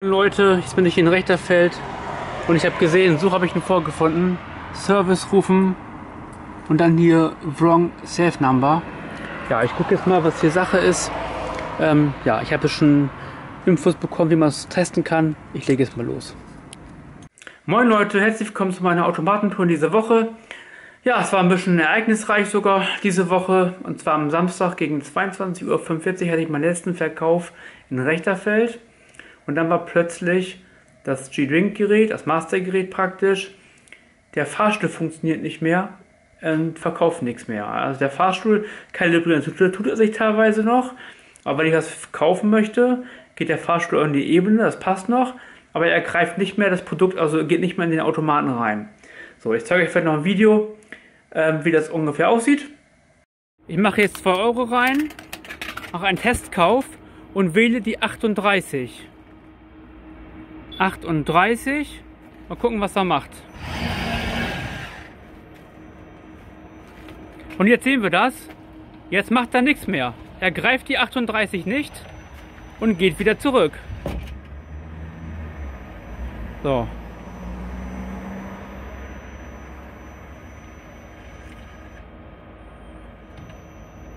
Leute, jetzt bin ich in Rechterfeld und ich habe gesehen, so habe ich ihn vorgefunden. Service rufen und dann hier Wrong Safe Number. Ja, ich gucke jetzt mal, was hier Sache ist. Ähm, ja, ich habe schon Infos bekommen, wie man es testen kann. Ich lege jetzt mal los. Moin Leute, herzlich willkommen zu meiner Automatentour diese Woche. Ja, es war ein bisschen ereignisreich sogar diese Woche. Und zwar am Samstag gegen 22.45 Uhr hatte ich meinen letzten Verkauf in Rechterfeld. Und dann war plötzlich das G-Drink-Gerät, das Master-Gerät praktisch, der Fahrstuhl funktioniert nicht mehr und verkauft nichts mehr. Also der Fahrstuhl, kalibrieren tut, tut er sich teilweise noch, aber wenn ich das kaufen möchte, geht der Fahrstuhl in die Ebene, das passt noch, aber er greift nicht mehr das Produkt, also geht nicht mehr in den Automaten rein. So, ich zeige euch vielleicht noch ein Video, ähm, wie das ungefähr aussieht. Ich mache jetzt 2 Euro rein, mache einen Testkauf und wähle die 38. 38. Mal gucken, was er macht. Und jetzt sehen wir das. Jetzt macht er nichts mehr. Er greift die 38 nicht und geht wieder zurück. So.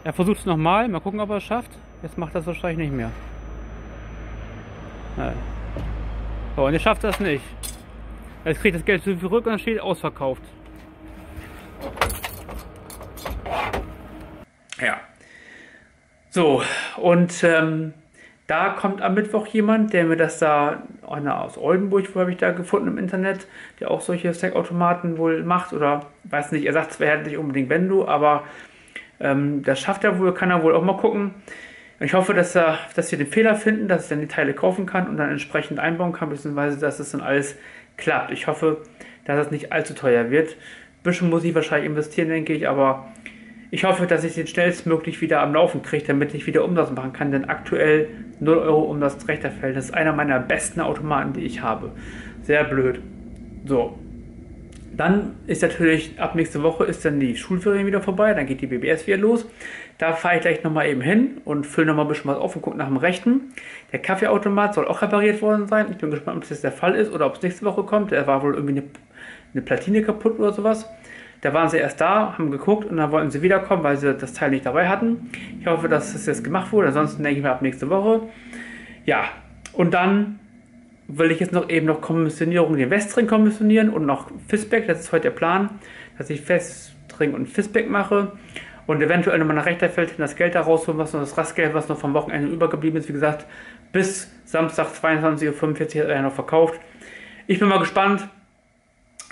Er versucht es nochmal. Mal gucken, ob er es schafft. Jetzt macht er es wahrscheinlich nicht mehr. Nein. So, und ihr schafft das nicht. Jetzt kriegt das Geld zurück und steht ausverkauft. Ja. So, und ähm, da kommt am Mittwoch jemand, der mir das da, einer aus Oldenburg, wo habe ich da gefunden im Internet, der auch solche Stackautomaten wohl macht oder weiß nicht, er sagt zwar, nicht unbedingt Wendo, aber ähm, das schafft er wohl, kann er wohl auch mal gucken. Ich hoffe, dass, er, dass wir den Fehler finden, dass ich dann die Teile kaufen kann und dann entsprechend einbauen kann, beziehungsweise dass es dann alles klappt. Ich hoffe, dass es nicht allzu teuer wird. Ein bisschen muss ich wahrscheinlich investieren, denke ich, aber ich hoffe, dass ich den schnellstmöglich wieder am Laufen kriege, damit ich wieder Umsatz machen kann, denn aktuell 0 Euro um das Rechterfeld. Das ist einer meiner besten Automaten, die ich habe. Sehr blöd. So, dann ist natürlich, ab nächste Woche ist dann die Schulferien wieder vorbei, dann geht die BBS wieder los. Da fahre ich gleich nochmal eben hin und fülle nochmal ein bisschen was auf und gucke nach dem Rechten. Der Kaffeeautomat soll auch repariert worden sein. Ich bin gespannt, ob das der Fall ist oder ob es nächste Woche kommt. Da war wohl irgendwie eine, eine Platine kaputt oder sowas. Da waren sie erst da, haben geguckt und dann wollten sie wiederkommen, weil sie das Teil nicht dabei hatten. Ich hoffe, dass das jetzt gemacht wurde. Ansonsten denke ich mir ab nächste Woche. Ja, und dann will ich jetzt noch eben noch Kommissionierung den Westring kommissionieren und noch Fistback. Das ist heute der Plan, dass ich Westring und Fistback mache und eventuell nochmal nach rechter Feld das Geld da rausholen, was noch das Rastgeld, was noch vom Wochenende übergeblieben ist. Wie gesagt, bis Samstag 22.45 Uhr hat er noch verkauft. Ich bin mal gespannt.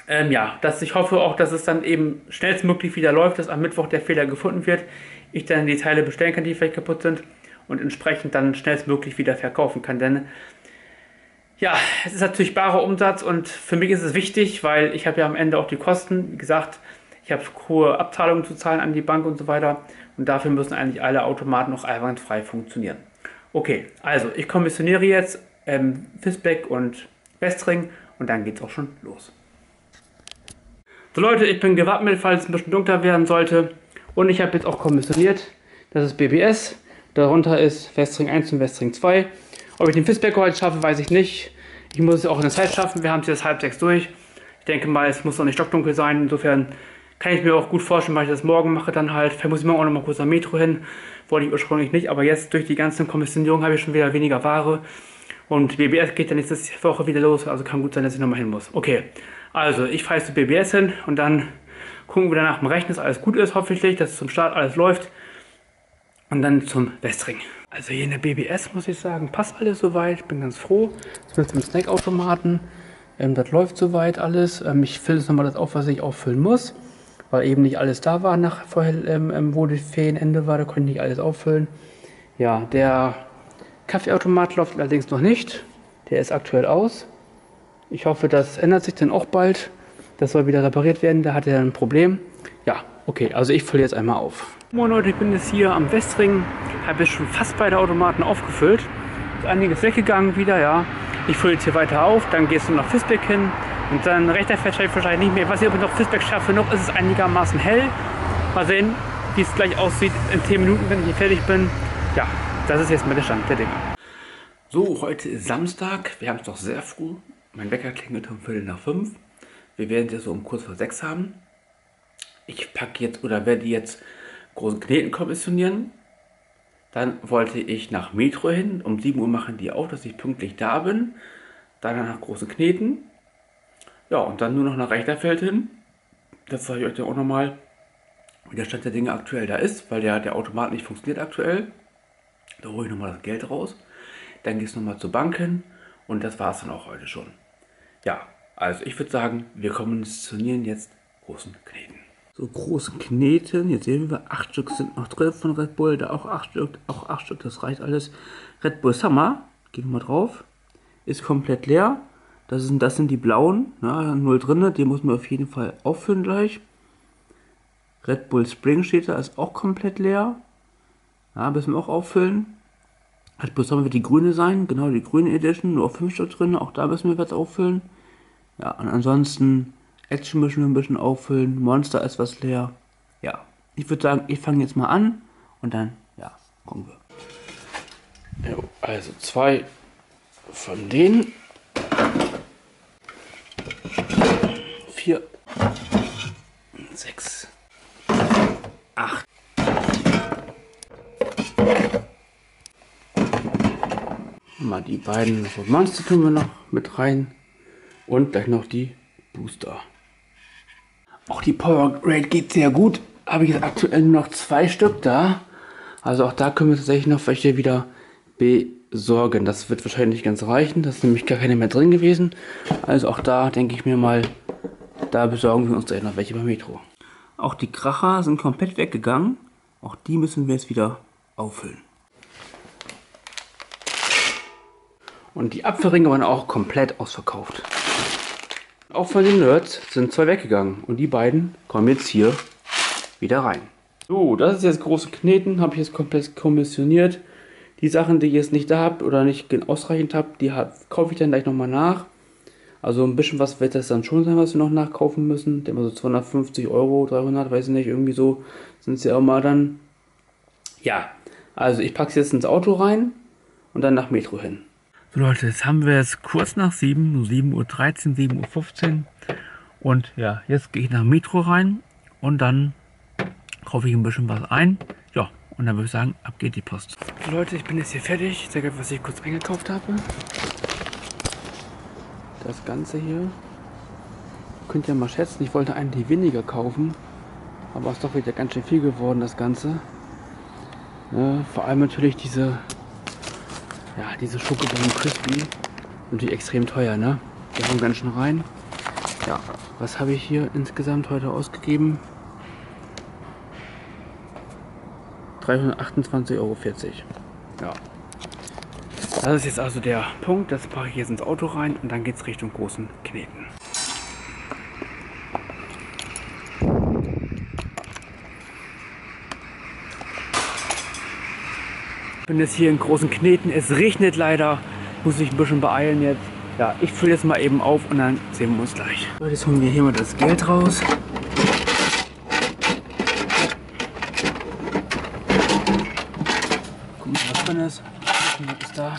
Ähm, ja, dass ich hoffe auch, dass es dann eben schnellstmöglich wieder läuft, dass am Mittwoch der Fehler gefunden wird, ich dann die Teile bestellen kann, die vielleicht kaputt sind und entsprechend dann schnellstmöglich wieder verkaufen kann. Denn ja, es ist natürlich barer Umsatz und für mich ist es wichtig, weil ich habe ja am Ende auch die Kosten. Wie gesagt, ich habe hohe Abzahlungen zu zahlen an die Bank und so weiter. Und dafür müssen eigentlich alle Automaten noch einwandfrei funktionieren. Okay, also ich kommissioniere jetzt ähm, Fisbeck und Westring und dann geht es auch schon los. So Leute, ich bin gewappnet, falls es ein bisschen dunkler werden sollte. Und ich habe jetzt auch kommissioniert. Das ist BBS. Darunter ist Westring 1 und Westring 2. Ob ich den Fistback heute schaffe, weiß ich nicht. Ich muss es auch in der Zeit schaffen. Wir haben es jetzt halb sechs durch. Ich denke mal, es muss noch nicht stockdunkel sein. Insofern kann ich mir auch gut vorstellen, weil ich das morgen mache, dann halt. Vielleicht muss ich morgen auch noch mal kurz am Metro hin. Wollte ich ursprünglich nicht, aber jetzt durch die ganzen Kommissionierungen habe ich schon wieder weniger Ware. Und BBS geht dann nächste Woche wieder los, also kann gut sein, dass ich nochmal hin muss. Okay, also ich fahre jetzt zu BBS hin und dann gucken wir danach im Rechnen, dass alles gut ist, hoffentlich, dass zum Start alles läuft. Und dann zum Westring. Also hier in der BBS muss ich sagen, passt alles soweit. Ich bin ganz froh. Zumindest im Snackautomaten. Ähm, das läuft soweit alles. Ähm, ich fülle jetzt nochmal das auf, was ich auffüllen muss. Weil eben nicht alles da war, nach, vorher, ähm, ähm, wo die Ferienende war. Da konnte ich nicht alles auffüllen. Ja, der Kaffeeautomat läuft allerdings noch nicht. Der ist aktuell aus. Ich hoffe, das ändert sich dann auch bald. Das soll wieder repariert werden. Da hat er ein Problem. Ja, okay. Also ich fülle jetzt einmal auf. Moin Leute, ich bin jetzt hier am Westring, habe jetzt schon fast beide Automaten aufgefüllt. Ist einiges weggegangen wieder, ja. Ich fülle jetzt hier weiter auf, dann gehst du nach Fisbeck hin und dann rechter ich wahrscheinlich nicht mehr. Ich ob ich noch Fisbeck schaffe, noch ist es einigermaßen hell. Mal sehen, wie es gleich aussieht in 10 Minuten, wenn ich hier fertig bin. Ja, das ist jetzt mal der Stand der Dinge. So, heute ist Samstag. Wir haben es doch sehr früh. Mein Wecker klingelt um Viertel nach fünf. Wir werden es jetzt so um kurz vor sechs haben. Ich packe jetzt oder werde jetzt großen Kneten kommissionieren. Dann wollte ich nach Metro hin. Um 7 Uhr machen die auf, dass ich pünktlich da bin. Dann nach großen Kneten. Ja, und dann nur noch nach Rechterfeld hin. Das zeige ich euch dann auch nochmal, wie der Stand der Dinge aktuell da ist, weil der, der Automat nicht funktioniert aktuell. Da hole ich nochmal das Geld raus. Dann geht es nochmal zur Bank hin. Und das war es dann auch heute schon. Ja, also ich würde sagen, wir kommissionieren jetzt großen Kneten. So großen Kneten, jetzt sehen wir, acht Stück sind noch drin von Red Bull, da auch acht Stück, auch acht Stück, das reicht alles. Red Bull Summer, gehen wir mal drauf, ist komplett leer. Das sind, das sind die blauen, na, null drin, die muss man auf jeden Fall auffüllen gleich. Red Bull Spring steht da, ist auch komplett leer. Ja, müssen wir auch auffüllen. Red Bull Summer wird die grüne sein, genau die grüne Edition, nur auf 5 Stück drin, auch da müssen wir was auffüllen. Ja, und ansonsten Action müssen wir ein bisschen auffüllen, Monster ist was leer. Ja, ich würde sagen, ich fange jetzt mal an und dann, ja, gucken wir. Jo, also zwei von denen. Vier, sechs, acht. Mal die beiden Monster tun wir noch mit rein. Und gleich noch die Booster. Auch die Power Grade geht sehr gut. Habe ich jetzt aktuell nur noch zwei Stück da. Also auch da können wir tatsächlich noch welche wieder besorgen. Das wird wahrscheinlich nicht ganz reichen. Das ist nämlich gar keine mehr drin gewesen. Also auch da denke ich mir mal, da besorgen wir uns gleich noch welche beim Metro. Auch die Kracher sind komplett weggegangen. Auch die müssen wir jetzt wieder auffüllen. Und die Apfelringe waren auch komplett ausverkauft. Auch von den Nerds sind zwei weggegangen. Und die beiden kommen jetzt hier wieder rein. So, das ist jetzt große Kneten. Habe ich jetzt komplett kommissioniert. Die Sachen, die ihr jetzt nicht da habt oder nicht ausreichend habt, die kaufe ich dann gleich nochmal nach. Also ein bisschen was wird das dann schon sein, was wir noch nachkaufen müssen. Der so 250 Euro, 300, weiß ich nicht, irgendwie so sind es ja auch mal dann. Ja, also ich packe es jetzt ins Auto rein und dann nach Metro hin. So Leute, jetzt haben wir es kurz nach 7, 7.13 Uhr, 7.15 Uhr. Und ja, jetzt gehe ich nach Metro rein und dann kaufe ich ein bisschen was ein. Ja, und dann würde ich sagen, ab geht die Post. So Leute, ich bin jetzt hier fertig. Ich zeige euch, was ich kurz eingekauft habe. Das Ganze hier. Könnt ihr mal schätzen, ich wollte eigentlich weniger kaufen. Aber es ist doch wieder ganz schön viel geworden, das Ganze. Ja, vor allem natürlich diese ja, diese Schokobomben Crispy. Natürlich extrem teuer, ne? Die hauen ganz schön rein. Ja, was habe ich hier insgesamt heute ausgegeben? 328,40 Euro. Ja. Das ist jetzt also der Punkt. Das packe ich jetzt ins Auto rein und dann geht es Richtung großen Kneten. Bin jetzt hier in großen Kneten. Es regnet leider. Muss ich ein bisschen beeilen jetzt. Ja, ich fülle jetzt mal eben auf und dann sehen wir uns gleich. So, jetzt holen wir hier mal das Geld raus. Gucken, was drin ist. Was ist da?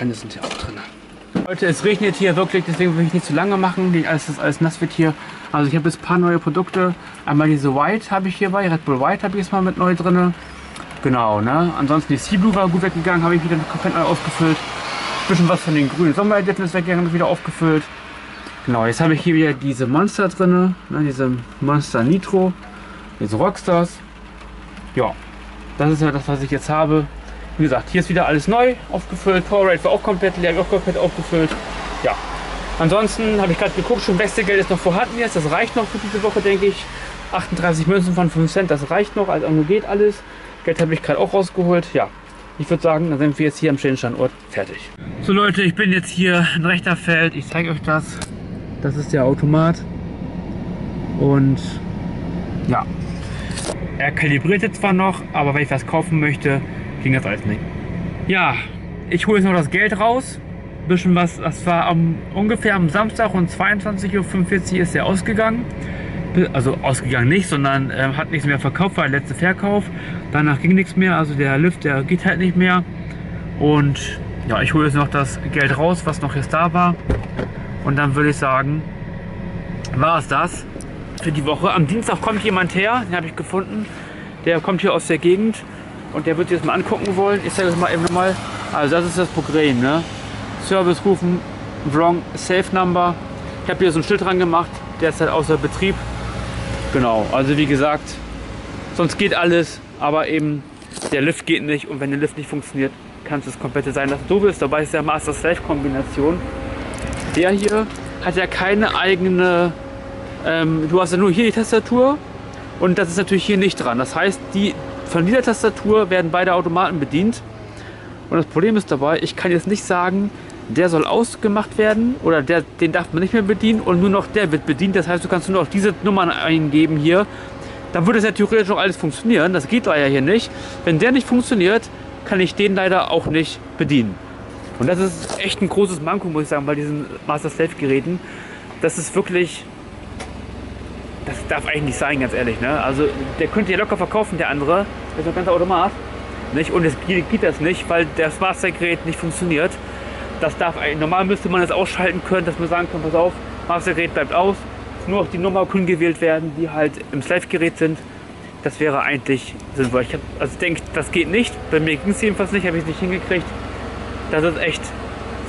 Steine sind ja auch drin. Leute, es regnet hier wirklich, deswegen will ich nicht zu lange machen, als das alles nass wird hier. Also ich habe jetzt ein paar neue Produkte. Einmal diese White habe ich hier bei, Red Bull White habe ich jetzt mal mit neu drin. Genau, ne? Ansonsten die Sea Blue war gut weggegangen, habe ich wieder komplett neu ausgefüllt. Ein bisschen was von den grünen Sommereditionen ist weggegangen, wieder aufgefüllt. Genau, jetzt habe ich hier wieder diese Monster drin, ne? diese Monster Nitro, diese Rockstars. Ja, das ist ja das, was ich jetzt habe. Wie gesagt, hier ist wieder alles neu aufgefüllt. Powerade war auch komplett leer, auch komplett aufgefüllt. Ja. Ansonsten habe ich gerade geguckt, schon Wechselgeld ist noch vorhanden jetzt. Das reicht noch für diese Woche, denke ich. 38 Münzen von 5 Cent, das reicht noch. Also geht alles. Geld habe ich gerade auch rausgeholt. Ja, ich würde sagen, dann sind wir jetzt hier am schönen Standort fertig. So Leute, ich bin jetzt hier in rechter Feld. Ich zeige euch das. Das ist der Automat. Und ja, er kalibriert jetzt zwar noch, aber wenn ich was kaufen möchte, ging das alles nicht. Ja, ich hole jetzt noch das Geld raus. Bisschen was, das war am, ungefähr am Samstag um 22.45 Uhr ist der ausgegangen. Also ausgegangen nicht, sondern äh, hat nichts mehr verkauft, war der letzte Verkauf. Danach ging nichts mehr, also der Lift, der geht halt nicht mehr. Und ja, ich hole jetzt noch das Geld raus, was noch jetzt da war. Und dann würde ich sagen, war es das für die Woche. Am Dienstag kommt jemand her, den habe ich gefunden. Der kommt hier aus der Gegend und der wird das mal angucken wollen. Ich zeige euch mal eben nochmal. Also das ist das Programm, ne? Service rufen, wrong, Safe Number. Ich habe hier so ein Schild dran gemacht, der ist halt außer Betrieb. Genau, also wie gesagt, sonst geht alles, aber eben der Lift geht nicht und wenn der Lift nicht funktioniert, kann es das komplette sein lassen. Du bist dabei ist der Master Slave Kombination. Der hier hat ja keine eigene, ähm, du hast ja nur hier die Tastatur und das ist natürlich hier nicht dran. Das heißt, die, von dieser Tastatur werden beide Automaten bedient. Und das Problem ist dabei, ich kann jetzt nicht sagen, der soll ausgemacht werden oder der, den darf man nicht mehr bedienen und nur noch der wird bedient. Das heißt, du kannst nur noch diese Nummern eingeben hier. Dann würde es ja theoretisch noch alles funktionieren. Das geht leider hier nicht. Wenn der nicht funktioniert, kann ich den leider auch nicht bedienen. Und das ist echt ein großes Manko, muss ich sagen, bei diesen Master Slave Geräten. Das ist wirklich, das darf eigentlich nicht sein, ganz ehrlich. Ne? Also der könnte ja locker verkaufen, der andere. Das ist ein ganzer Automat. Nicht? Und es geht, das nicht, weil das Master Gerät nicht funktioniert. Das darf normal müsste man das ausschalten können, dass man sagen kann, pass auf, Master Gerät bleibt aus. Nur noch die Nummer können gewählt werden, die halt im Slave Gerät sind. Das wäre eigentlich sinnvoll. Ich hab, also denke, das geht nicht. Bei mir ging es jedenfalls nicht, habe ich es nicht hingekriegt. Das ist echt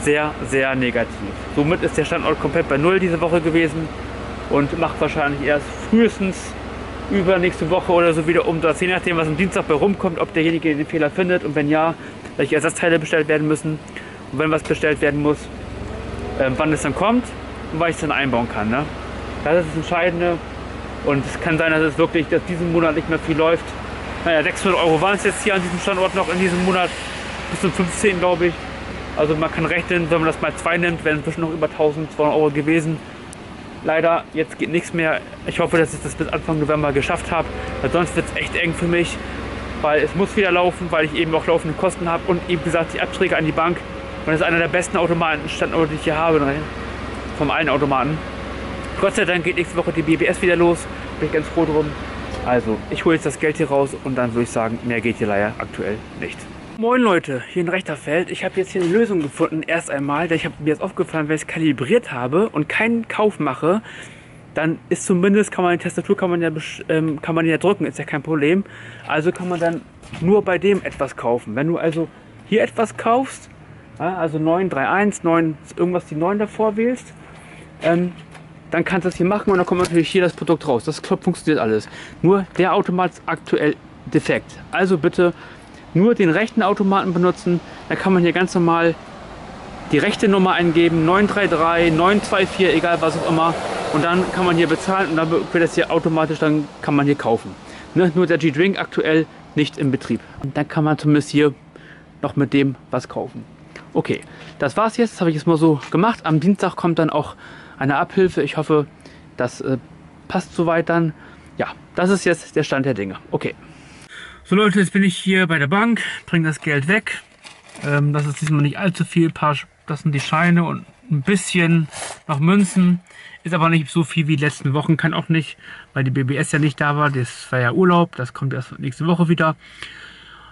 sehr, sehr negativ. Somit ist der Standort komplett bei Null diese Woche gewesen und macht wahrscheinlich erst frühestens übernächste Woche oder so wieder um das, je nachdem, was am Dienstag bei rumkommt, ob derjenige den Fehler findet und wenn ja, welche Ersatzteile bestellt werden müssen und wenn was bestellt werden muss, äh, wann es dann kommt und wann ich es dann einbauen kann. Ne? Das ist das Entscheidende. Und es kann sein, dass es wirklich, dass diesen Monat nicht mehr viel läuft. Naja, 600 Euro waren es jetzt hier an diesem Standort noch in diesem Monat. Bis zum 15. glaube ich. Also man kann rechnen, wenn man das mal zwei nimmt, wären inzwischen noch über 1200 Euro gewesen. Leider, jetzt geht nichts mehr. Ich hoffe, dass ich das bis Anfang November geschafft habe. Weil sonst wird es echt eng für mich. Weil es muss wieder laufen, weil ich eben auch laufende Kosten habe. Und eben gesagt, die Abträge an die Bank. Und das ist einer der besten Automatenstandorte, die ich hier habe. Vom allen Automaten. Gott sei Dank geht nächste Woche die BBS wieder los. Bin ich ganz froh drum. Also, ich hole jetzt das Geld hier raus und dann würde ich sagen, mehr geht hier leider aktuell nicht. Moin Leute, hier in Rechterfeld. Ich habe jetzt hier eine Lösung gefunden. Erst einmal, ich habe mir jetzt aufgefallen, wenn ich es kalibriert habe und keinen Kauf mache, dann ist zumindest, kann man die Tastatur kann man ja, ähm, kann man ja drücken, ist ja kein Problem. Also kann man dann nur bei dem etwas kaufen. Wenn du also hier etwas kaufst, also 931, 9, irgendwas die 9 davor wählst, ähm, dann kannst du das hier machen und dann kommt natürlich hier das Produkt raus. Das funktioniert alles. Nur der Automat ist aktuell defekt. Also bitte nur den rechten Automaten benutzen. Da kann man hier ganz normal die rechte Nummer eingeben, 933, 924, egal was auch immer. Und dann kann man hier bezahlen und dann wird das hier automatisch, dann kann man hier kaufen. Ne? Nur der G-Drink aktuell nicht im Betrieb. Und dann kann man zumindest hier noch mit dem was kaufen. Okay, das war's jetzt. Das habe ich jetzt mal so gemacht. Am Dienstag kommt dann auch eine Abhilfe. Ich hoffe, das äh, passt soweit dann. Ja, das ist jetzt der Stand der Dinge. Okay. So Leute, jetzt bin ich hier bei der Bank, bringe das Geld weg. Ähm, das ist diesmal nicht allzu viel. Das sind die Scheine und ein bisschen noch Münzen. Ist aber nicht so viel wie die letzten Wochen. Kann auch nicht, weil die BBS ja nicht da war. Das war ja Urlaub. Das kommt erst nächste Woche wieder.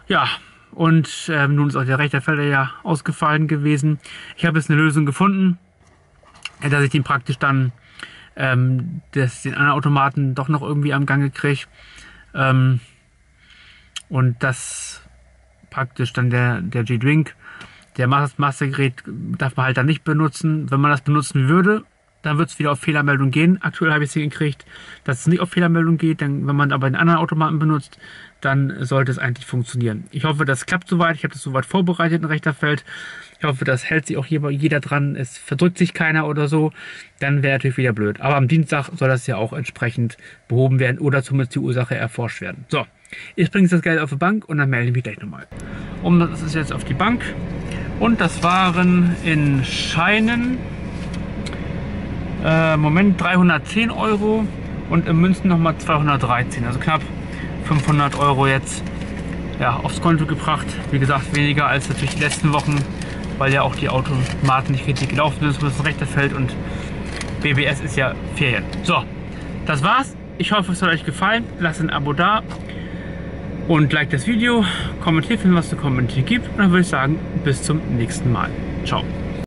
Ja, und ähm, nun ist auch der Rechterfelder ja ausgefallen gewesen. Ich habe jetzt eine Lösung gefunden dass ich den praktisch dann ähm, das, den anderen Automaten doch noch irgendwie am Gange kriege. Ähm, und das praktisch dann der, der G-Drink, der Mastergerät darf man halt dann nicht benutzen. Wenn man das benutzen würde, dann wird es wieder auf Fehlermeldung gehen. Aktuell habe ich es hingekriegt, dass es nicht auf Fehlermeldung geht. Denn wenn man aber einen anderen Automaten benutzt, dann sollte es eigentlich funktionieren. Ich hoffe, das klappt soweit. Ich habe das soweit vorbereitet in rechter Feld. Ich hoffe, das hält sich auch jeder dran. Es verdrückt sich keiner oder so. Dann wäre natürlich wieder blöd. Aber am Dienstag soll das ja auch entsprechend behoben werden oder zumindest die Ursache erforscht werden. So, ich bringe das Geld auf die Bank und dann melde ich mich gleich nochmal. Und das ist jetzt auf die Bank. Und das waren in Scheinen, äh, Moment 310 Euro und in Münzen nochmal 213. Also knapp 500 Euro jetzt ja, aufs Konto gebracht. Wie gesagt, weniger als natürlich die letzten Wochen. weil ja auch die Automaten nicht richtig gelaufen sind, das rechte Feld und BBS ist ja Ferien. So, das war's. Ich hoffe, es hat euch gefallen. Lasst ein Abo da und like das Video, kommentiert, wenn was zu kommentieren gibt. Und dann würde ich sagen, bis zum nächsten Mal. Ciao.